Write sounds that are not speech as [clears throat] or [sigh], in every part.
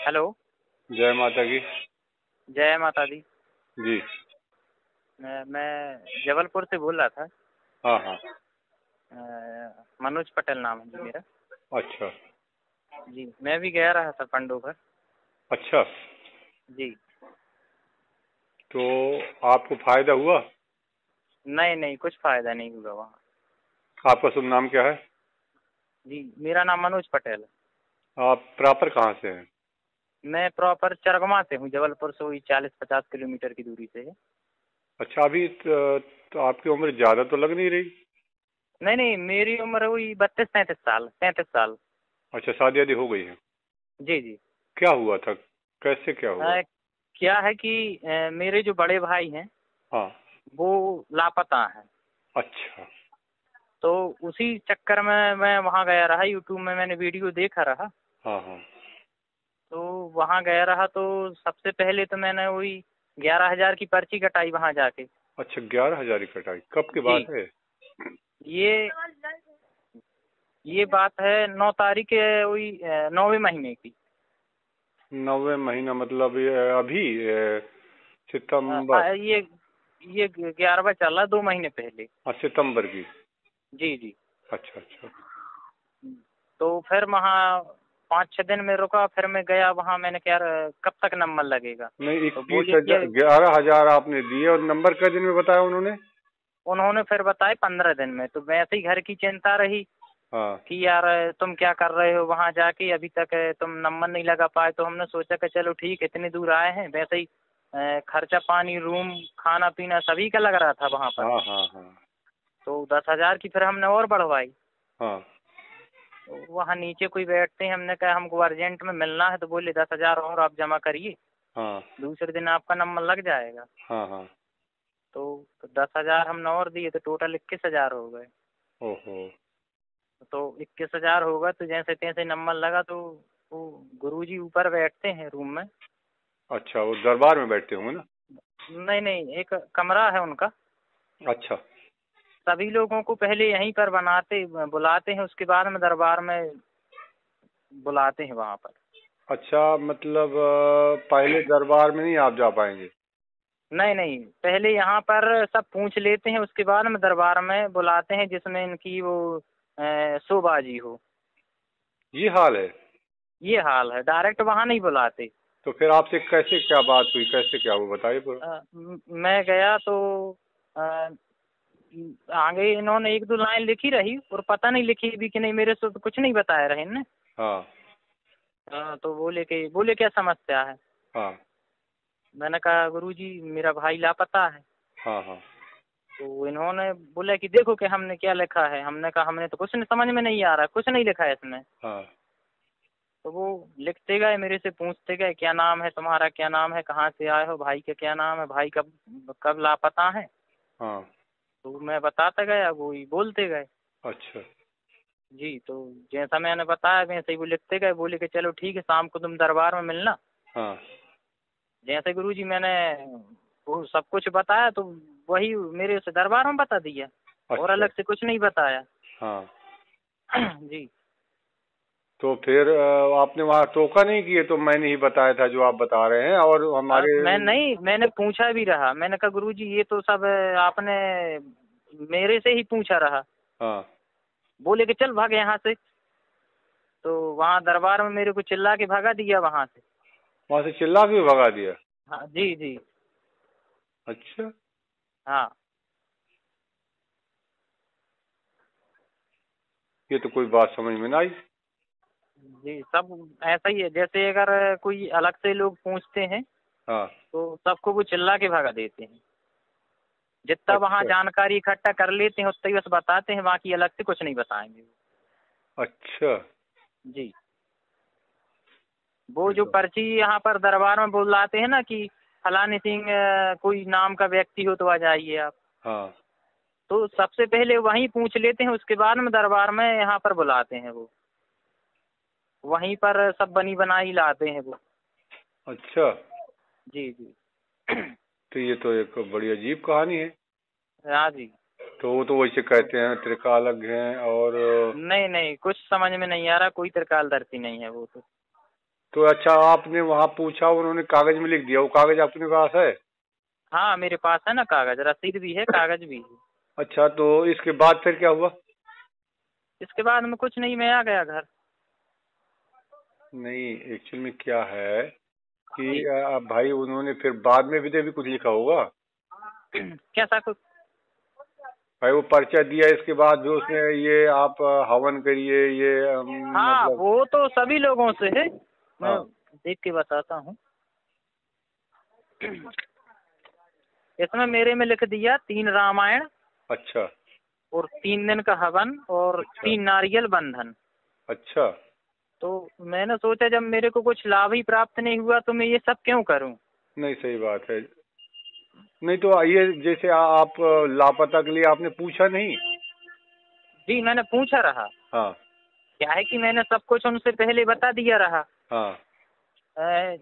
Hello जय माता की जय माता दी। जी। मैं मैं जबलपुर से बोल रहा था। हाँ हाँ। मनोज पटेल नाम है जी मेरा। अच्छा। जी मैं भी गया रहा था पंडोकर अच्छा। जी। तो आपको फ़ायदा हुआ? नहीं नहीं कुछ फ़ायदा नहीं हुआ वहाँ। आपका शुभ नाम क्या है? जी मेरा नाम मनोज पटेल है। आप प्रॉपर कहाँ से हैं? मैं प्रॉपर चरगमा से हूँ जबलपुर से वही चालीस पचास किलोमीटर की दूरी से। है अच्छा अभी तो, तो आपकी उम्र ज़्यादा तो लग नहीं रही? नहीं नहीं मेरी उम्र हुई बत्तीस तैंतीस साल तैंतीस साल। अच्छा शादी आदि हो गई है? जी जी। क्या हुआ था? कैसे क्या हुआ? अ, क्या है कि अ, मेरे जो बड़े भाई हैं हाँ। वो लापता हैं। अच्छा। तो उसी चक्कर में मैं वहाँ गया रहा यूट्यूब में मैंने वीडियो देखा रहा। हाँ हाँ। तो वहाँ गया रहा तो सबसे पहले तो मैंने वही ग्यारह हज़ार की पर्ची कटाई वहाँ जाके। अच्छा ग्यारह हज़ार की कटाई। कब की बात है? ये ये बात है नौ तारीख वही नौवें महीने की। नौवे महीना मतलब ये अभी सितंबर। ये ये ग्यारहवा चल रहा दो महीने पहले। हाँ सितंबर की। जी जी। अच्छा अच्छा। तो फिर वहाँ पाँच छः दिन में रुका फिर मैं गया वहाँ मैंने क्या कब तक नंबर लगेगा? नहीं तो इक्कीस हज़ार ग्यारह हज़ार आपने दिए और नंबर कै दिन में बताया उन्होंने? उन्होंने फिर बताया पंद्रह दिन में तो वैसे ही घर की चिंता रही हाँ। कि यार तुम क्या कर रहे हो वहाँ जाके? अभी तक तुम नंबर नहीं लगा पाए तो हमने सोचा कि चलो ठीक इतने दूर आए हैं वैसे ही खर्चा पानी रूम खाना पीना सभी का लग रहा था वहाँ पर। हाँ हाँ हाँ। तो दस हज़ार की फिर हमने और बढ़वाई। हाँ। तो वहाँ नीचे कोई बैठते हैं हमने कहा हमको अर्जेंट में मिलना है तो बोले दस हज़ार और आप जमा करिए। हाँ। दूसरे दिन आपका नंबर लग जाएगा। हाँ हाँ। तो, तो दस हज़ार हमने और दिए तो टोटल इक्कीस हज़ार हो गए। ओहो। तो इक्कीस हज़ार होगा तो जैसे तैसे नंबर लगा तो वो गुरुजी ऊपर बैठते हैं रूम में। अच्छा वो दरबार में बैठते होंगे ना? नहीं नहीं एक कमरा है उनका। अच्छा। सभी लोगों को पहले यहीं पर बनाते बुलाते हैं उसके बाद में दरबार में बुलाते हैं वहाँ पर। अच्छा मतलब पहले दरबार में नहीं आप जा पाएँगे? नहीं नहीं पहले यहाँ पर सब पूछ लेते हैं उसके बाद में दरबार में बुलाते हैं जिसमें इनकी वो शोबाजी हो। ये हाल है? ये हाल है डायरेक्ट वहाँ नहीं बुलाते। तो फिर आपसे कैसे क्या बात हुई कैसे क्या हुआ बताइए पूरा। मैं गया तो अ, आगे इन्होंने एक दो लाइन लिखी रही और पता नहीं लिखी भी कि नहीं मेरे से तो कुछ नहीं बताया रहे ने हाँ। हाँ, तो बोले कि बोले क्या समस्या है? हाँ। मैंने कहा गुरुजी मेरा भाई लापता है। हाँ हाँ। तो इन्होंने बोला कि देखो कि हमने क्या लिखा है। हमने कहा हमने तो कुछ नहीं समझ में नहीं आ रहा कुछ नहीं लिखा है इसमें हाँ। तो वो लिखते गए मेरे से पूछते गए क्या नाम है तुम्हारा क्या नाम है कहाँ से आए हो भाई का क्या नाम है भाई कब कब लापता है? हाँ। तो मैं बताता गया वो ही बोलते गए। अच्छा। जी तो जैसा मैंने बताया वैसे ही वो लिखते गए बोले कि चलो ठीक है शाम को तुम दरबार में मिलना। हाँ। जैसे गुरु जी मैंने वो सब कुछ बताया तो वही मेरे उसे दरबार में बता दिया। अच्छा। और अलग से कुछ नहीं बताया। हाँ। [clears throat] जी। तो फिर आपने वहाँ टोका नहीं किए तो मैंने ही बताया था जो आप बता रहे हैं और हमारे मैं नहीं मैंने पूछा भी रहा। मैंने कहा गुरुजी ये तो सब आपने मेरे से ही पूछा रहा। हाँ। बोले कि चल भाग यहाँ से। तो वहाँ दरबार में मेरे को चिल्ला के भगा दिया वहाँ से। वहाँ से चिल्ला के भगा दिया? हाँ जी जी। अच्छा। हाँ। ये तो कोई बात समझ में ना आई। जी सब ऐसा ही है। जैसे अगर कोई अलग से लोग पूछते हैं हाँ। तो सबको वो चिल्ला के भगा देते हैं। जितना वहाँ अच्छा। जानकारी इकट्ठा कर लेते हैं उतना ही बस बताते हैं बाकी अलग से कुछ नहीं बताएँगे। अच्छा। जी। वो जो पर्ची यहाँ पर दरबार में बुलाते हैं ना कि फलाने सिंह कोई नाम का व्यक्ति हो तो आ जाइए आप। हाँ। तो सबसे पहले वहीं पूछ लेते हैं उसके बाद में दरबार में यहाँ पर बुलाते हैं वो। वहीं पर सब बनी बनाई लाते हैं वो। अच्छा। जी जी। तो ये तो एक बड़ी अजीब कहानी है। हाँ जी। तो वो तो वैसे कहते हैं त्रिकालज्ञ हैं और नहीं नहीं कुछ समझ में नहीं आ रहा कोई त्रिकाल धरती नहीं है वो तो। तो अच्छा आपने वहाँ पूछा उन्होंने कागज़ में लिख दिया वो कागज़ आपके पास है? हाँ मेरे पास है ना कागज़ रसीद भी है कागज़ भी है। अच्छा तो इसके बाद फिर क्या हुआ? इसके बाद में कुछ नहीं मैं आ गया घर। नहीं एक्चुअल में क्या है कि आ, भाई उन्होंने फिर बाद में भी तो भी कुछ लिखा होगा। [clears throat] कैसा कुछ भाई वो पर्चा दिया इसके बाद जो उसने ये आप हवन करिए ये हाँ मतलब वो तो सभी लोगों से है। मैं हाँ। देख के बताता हूँ। [clears throat] इसमें मेरे में लिख दिया तीन रामायण अच्छा। और तीन दिन का हवन और अच्छा। तीन नारियल बंधन। अच्छा। तो मैंने सोचा जब मेरे को कुछ लाभ ही प्राप्त नहीं हुआ तो मैं ये सब क्यों करूँ? नहीं सही बात है। नहीं तो आइए जैसे आ, आप लापता के लिए आपने पूछा नहीं? जी मैंने पूछा रहा। हाँ। क्या है कि मैंने सब कुछ उनसे पहले बता दिया रहा? हाँ। अ,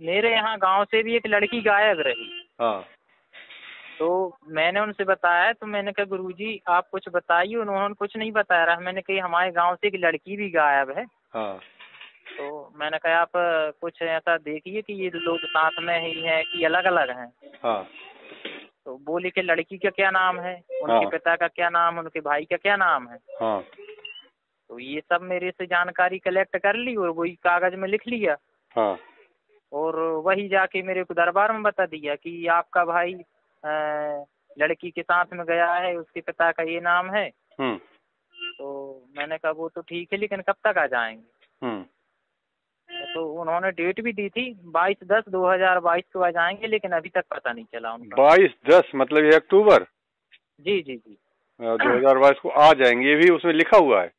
मेरे यहाँ गाँव से भी एक लड़की गायब रही। हाँ। तो मैंने उनसे बताया तो मैंने कहा गुरुजी आप कुछ बताइए। उन्होंने कुछ नहीं बताया रहा। मैंने कही हमारे गाँव से एक लड़की भी गायब है। हाँ। तो मैंने कहा आप कुछ ऐसा देखिए कि ये लोग साथ में ही हैं कि अलग अलग हैं? हाँ। तो बोले कि लड़की का क्या नाम है? उनके हाँ। पिता का क्या नाम उनके भाई का क्या नाम है? हाँ। तो ये सब मेरे से जानकारी कलेक्ट कर ली और वही कागज़ में लिख लिया। हाँ। और वही जाके मेरे को दरबार में बता दिया कि आपका भाई लड़की के साथ में गया है उसके पिता का ये नाम है। हम्म। मैंने कहा वो तो ठीक है लेकिन कब तक आ जाएँगे? हम्म। तो उन्होंने डेट भी दी थी बाईस दस दो हज़ार बाईस को आ जाएँगे लेकिन अभी तक पता नहीं चला उनका। बाईस दस मतलब ये अक्टूबर? जी जी जी। दो हज़ार बाईस को आ जाएँगे ये भी उसमें लिखा हुआ है?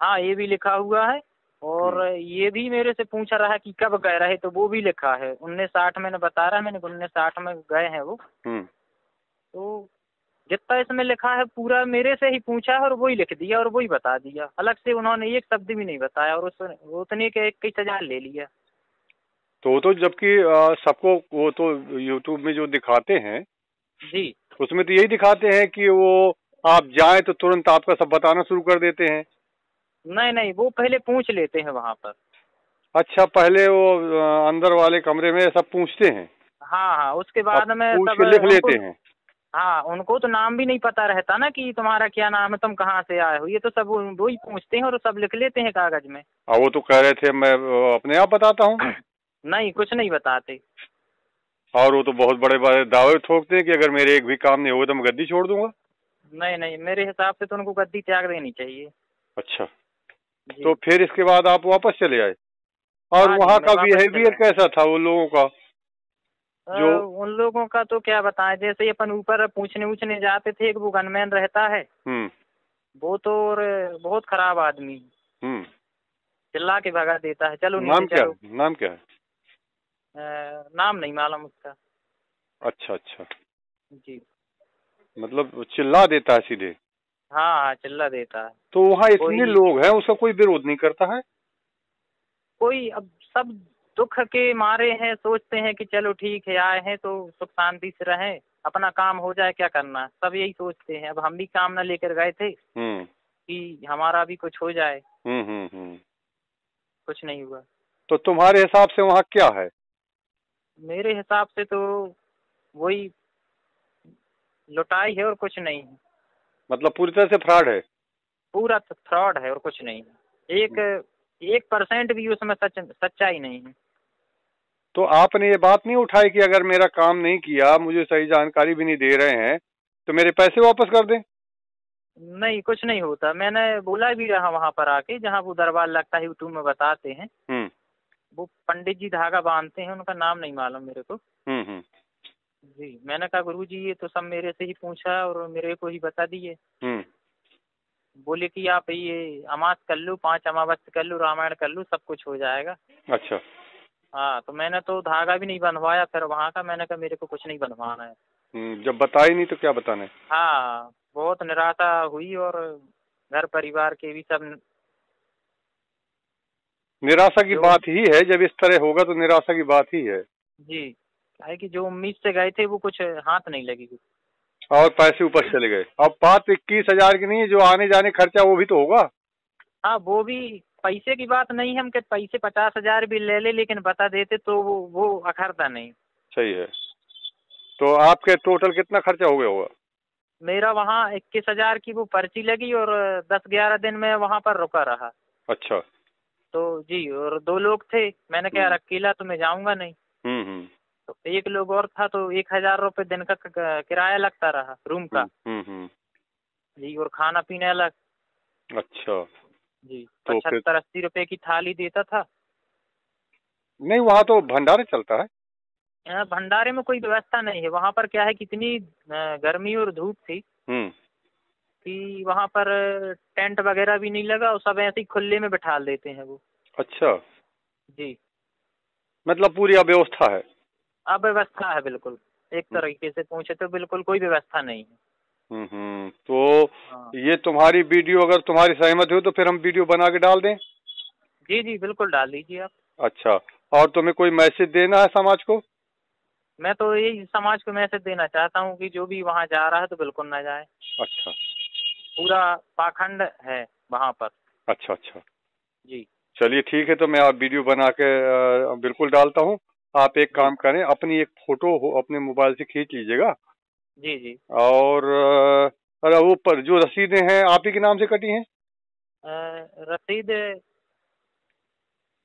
हाँ ये भी लिखा हुआ है और ये भी मेरे से पूछा रहा है कि कब गए रहे तो वो भी लिखा है। उन्नीस साठ मैंने बता रहा है मैंने उन्नीस साठ में गए हैं वो। हम्म। तो जितना इसमें लिखा है पूरा मेरे से ही पूछा है और वही लिख दिया और वही बता दिया। अलग से उन्होंने एक शब्द भी नहीं बताया और उस उतने के इक्कीस हज़ार ले लिया। तो तो जबकि सबको वो तो यूट्यूब में जो दिखाते हैं जी। उसमें तो यही दिखाते हैं कि वो आप जाए तो तुरंत आपका सब बताना शुरू कर देते हैं। नहीं नहीं वो पहले पूछ लेते हैं वहाँ पर। अच्छा पहले वो अंदर वाले कमरे में सब पूछते हैं। हाँ हाँ उसके बाद में पूछ सब लिख लेते हैं। हाँ उनको तो नाम भी नहीं पता रहता ना कि तुम्हारा क्या नाम है तुम कहाँ से आए हो? ये तो सब वो ही पूछते हैं और सब लिख लेते हैं कागज़ में। और वो तो कह रहे थे मैं अपने आप बताता हूँ। [coughs] नहीं कुछ नहीं बताते। और वो तो बहुत बड़े बड़े दावे ठोकते हैं कि अगर मेरे एक भी काम नहीं होगा तो मैं गद्दी छोड़ दूँगा। नहीं नहीं मेरे हिसाब से तो उनको गद्दी त्याग देनी चाहिए। अच्छा। तो फिर इसके बाद आप वापस चले आए। और हाँ वहाँ का बिहेवियर कैसा था वो लोगों का? जो- उन लोगों का तो क्या बताएँ जैसे अपन ऊपर पूछने उछने जाते थे एक वो गनमैन रहता है। हम्म। वो तो और बहुत खराब आदमी। हम्म। चिल्ला के भगा देता है। चलो नाम क्या? नाम क्या है? अ, नाम नहीं मालूम उसका। अच्छा अच्छा। जी। मतलब चिल्ला देता है सीधे? हाँ हाँ चिल्ला देता है। तो वहाँ इतने लोग हैं उसका कोई विरोध नहीं करता है? कोई अब सब दुख के मारे हैं सोचते हैं कि चलो ठीक है आए हैं तो सुख शांति से रहें अपना काम हो जाए क्या करना सब यही सोचते हैं। अब हम भी काम न लेकर गए थे हम्म। कि हमारा भी कुछ हो जाए। हम्म हम्म कुछ नहीं हुआ। तो तुम्हारे हिसाब से वहाँ क्या है? मेरे हिसाब से तो वही लुटाई है और कुछ नहीं है। मतलब पूरी तरह से फ्रॉड है? पूरा फ्रॉड है और कुछ नहीं है। एक एक परसेंट भी उसमें सच सच्चाई नहीं है। तो आपने ये बात नहीं उठाई कि अगर मेरा काम नहीं किया मुझे सही जानकारी भी नहीं दे रहे हैं तो मेरे पैसे वापस कर दें? नहीं कुछ नहीं होता। मैंने बोला भी रहा वहाँ पर आके जहाँ वो दरबार लगता है यूट्यूब में बताते हैं। हम्म। वो पंडित जी धागा बांधते हैं उनका नाम नहीं मालूम मेरे को। हम्म हम्म। जी मैंने कहा गुरु जी ये तो सब मेरे से ही पूछा और मेरे को ही बता दिए। बोले कि आप ये अमास कर लो पाँच अमावस्या कर लो रामायण कर लो सब कुछ हो जाएगा। अच्छा। हाँ तो मैंने तो धागा भी नहीं बनवाया फिर वहाँ का मैंने कहा मेरे को कुछ नहीं बनवाना है। हम्म, जब बताई नहीं तो क्या बताने? हाँ बहुत निराशा हुई और घर परिवार के भी सब निराशा की बात ही है जब इस तरह होगा तो निराशा की बात ही है। जी क्या है कि जो उम्मीद से गए थे वो कुछ हाथ नहीं लगी। और पैसे ऊपर चले गए। अब बात इक्कीस हज़ार की नहीं है जो आने जाने खर्चा वो भी तो होगा। हाँ वो भी पैसे की बात नहीं हम के पैसे पचास हज़ार भी ले ले लेकिन बता देते तो वो वो अखरता नहीं। सही है। तो आपके टोटल कितना खर्चा हो गया होगा? मेरा वहाँ इक्कीस हज़ार की वो पर्ची लगी और दस ग्यारह दिन में वहाँ पर रुका रहा। अच्छा। तो जी और दो लोग थे। मैंने कहा हम्म। अकेला तो मैं जाऊँगा नहीं। हम्म हम्म। तो एक लोग और था तो एक हज़ार रुपये दिन का किराया लगता रहा रूम का। जी और खाना पीने अलग। अच्छा। जी। तो पचहत्तर अस्सी रुपए की थाली देता था। नहीं वहाँ तो भंडारे चलता है। भंडारे में कोई व्यवस्था नहीं है। वहाँ पर क्या है कि इतनी गर्मी और धूप थी हम्म। कि वहाँ पर टेंट वगैरह भी नहीं लगा और सब ऐसे ही खुले में बैठा देते हैं वो। अच्छा। जी। मतलब पूरी अव्यवस्था है? अव्यवस्था है बिल्कुल। एक तरीके से पूछे तो बिल्कुल कोई व्यवस्था नहीं है। हम्म हम्म तो हाँ। ये तुम्हारी वीडियो अगर तुम्हारी सहमत हो तो फिर हम वीडियो बना के डाल दें? जी जी बिल्कुल डाल दीजिए आप। अच्छा और तुम्हें कोई मैसेज देना है समाज को? मैं तो यही समाज को मैसेज देना चाहता हूँ कि जो भी वहाँ जा रहा है तो बिल्कुल ना जाए। अच्छा। पूरा पाखंड है वहाँ पर। अच्छा अच्छा। जी। चलिए ठीक है तो मैं आप वीडियो बना के बिल्कुल डालता हूँ। आप एक काम करें अपनी एक फ़ोटो हो अपने मोबाइल से खींच लीजिएगा। जी जी। और अ, अरे वो पर जो रसीदें हैं आप ही के नाम से कटी हैं? रसीद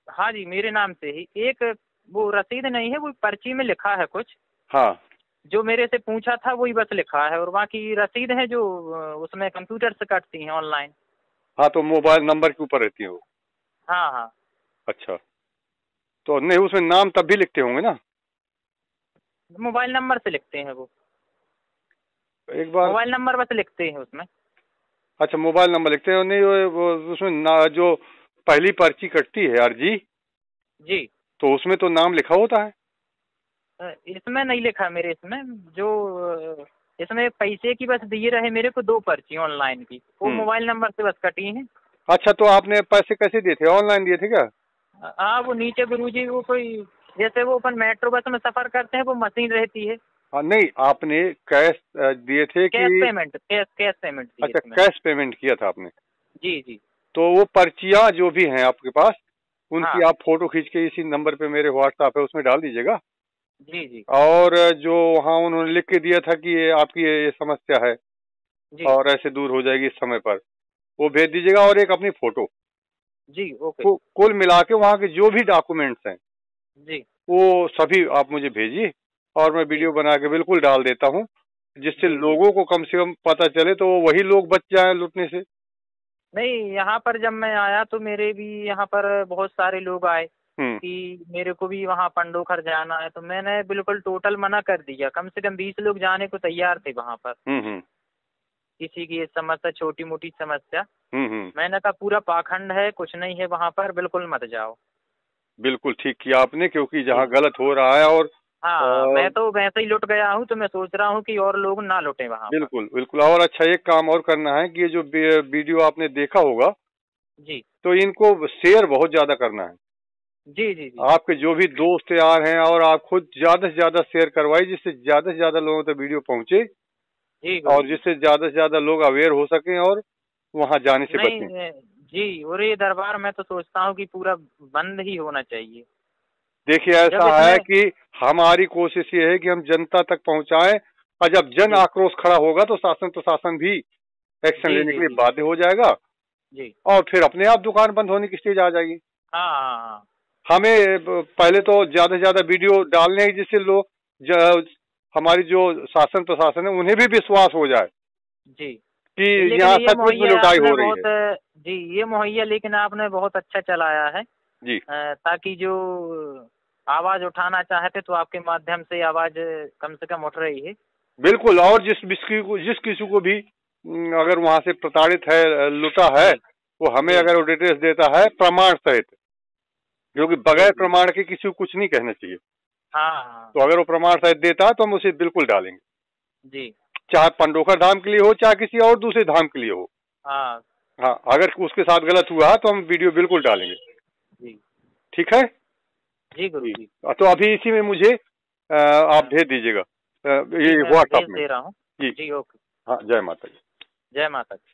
हाँ जी मेरे नाम से ही। एक वो रसीद नहीं है वो पर्ची में लिखा है कुछ। हाँ। जो मेरे से पूछा था वही बस लिखा है। और बाकी रसीद है जो उसमें कंप्यूटर से कटती हैं ऑनलाइन। हाँ तो मोबाइल नंबर के ऊपर रहती है वो। हाँ हाँ। अच्छा। तो नहीं उसमें नाम तब भी लिखते होंगे ना? मोबाइल नंबर से लिखते हैं वो। एक बार मोबाइल नंबर बस लिखते हैं उसमें। अच्छा मोबाइल नंबर लिखते हैं नहीं वो- उसमें ना जो पहली पर्ची कटती है अर्जी जी। तो उसमें तो नाम लिखा होता है? इसमें नहीं लिखा मेरे इसमें। जो इसमें पैसे की बस दिए रहे मेरे को दो पर्ची ऑनलाइन की। वो हम्म। मोबाइल नंबर से बस कटी हैं। अच्छा तो आपने पैसे कैसे दिए थे? ऑनलाइन दिए थे क्या? हाँ वो नीचे गुरुजी वो कोई जैसे वो अपन मेट्रो बस में सफ़र करते हैं वो मशीन रहती है। हाँ नहीं आपने कैश दिए थे कैश कि पेमेंट कैश कैश पेमेंट अच्छा कैश पेमेंट किया था आपने? जी जी। तो वो पर्चियाँ जो भी हैं आपके पास उनकी हाँ। आप फ़ोटो खींच के इसी नंबर पे मेरे व्हाट्सएप है उसमें डाल दीजिएगा। जी जी। और जो वहाँ उन्होंने लिख के दिया था कि ये आपकी ये ये समस्या है जी। और ऐसे दूर हो जाएगी इस समय पर वो भेज दीजिएगा और एक अपनी फ़ोटो। जी ओके। कुल मिला के वहाँ के जो भी डॉक्यूमेंट्स हैं जी। वो सभी आप मुझे भेजिए और मैं वीडियो बना के बिल्कुल डाल देता हूँ जिससे लोगों को कम से कम पता चले तो वही लोग बच जाए लुटने से। नहीं यहाँ पर जब मैं आया तो मेरे भी यहाँ पर बहुत सारे लोग आए हम्म। कि मेरे को भी वहाँ पंडोखर जाना है तो मैंने बिल्कुल टोटल मना कर दिया। कम से कम बीस लोग जाने को तैयार थे वहाँ पर। हम्म हम्म। किसी की समस्या छोटी मोटी समस्या मैंने कहा पूरा पाखंड है कुछ नहीं है वहाँ पर बिल्कुल मत जाओ। बिल्कुल ठीक किया आपने क्योंकि जहाँ गलत हो रहा है और हाँ और- मैं तो वैसे ही लुट गया हूँ तो मैं सोच रहा हूँ कि और लोग ना लुटे वहाँ बिल्कुल बिल्कुल। और अच्छा एक काम और करना है कि ये जो वीडियो आपने देखा होगा जी। तो इनको शेयर बहुत ज़्यादा करना है। जी जी जी। आपके जो भी दोस्त यार हैं और आप खुद ज़्यादा से ज़्यादा शेयर करवाइए जिससे ज़्यादा से ज़्यादा लोगों तक वीडियो पहुँचे जी और जिससे ज़्यादा से ज़्यादा लोग अवेयर हो सकें और वहाँ जाने से बचें। जी और ये दरबार मैं तो सोचता हूँ कि पूरा बंद ही होना चाहिए। देखिए ऐसा है कि हमारी कोशिश ये है कि हम जनता तक पहुंचाएँ और जब जन आक्रोश खड़ा होगा तो शासन प्रशासन भी एक्शन लेने के लिए बाध्य हो जाएगा जी। और फिर अपने आप दुकान बंद होने की स्टेज आ जाएगी। हाँ हाँ हाँ। हमें पहले तो ज़्यादा से ज़्यादा वीडियो डालने हैं जिससे लोग हमारी जो शासन प्रशासन है उन्हें भी विश्वास हो जाए जी। कि यहाँ सचमुच में लुटाई हो रही है। जी ये मुहैया लेकिन आपने बहुत अच्छा चलाया है। जी। ताकि जो आवाज़ उठाना चाहते तो आपके माध्यम से आवाज़ कम से कम उठ रही है। बिल्कुल और जिस किसी को जिस किसी को भी अगर वहाँ से प्रताड़ित है लुटा है वो हमें अगर वो डिटेल्स देता है प्रमाण सहित। क्योंकि बगैर प्रमाण के किसी को कुछ नहीं कहना चाहिए। हाँ हाँ। तो अगर वो प्रमाण सहित देता है तो हम उसे बिल्कुल डालेंगे। जी। चाहे पंडोखर धाम के लिए हो चाहे किसी और दूसरे धाम के लिए हो। हाँ। हाँ अगर उसके साथ गलत हुआ तो हम वीडियो बिल्कुल डालेंगे। जी। ठीक है? जी गुरु जी। तो अभी इसी में मुझे आप भेज दीजिएगा। ये व्हाट्सएप में दे रहा हूँ। जी। जी ओके। हाँ जय माता जी जय माता दी।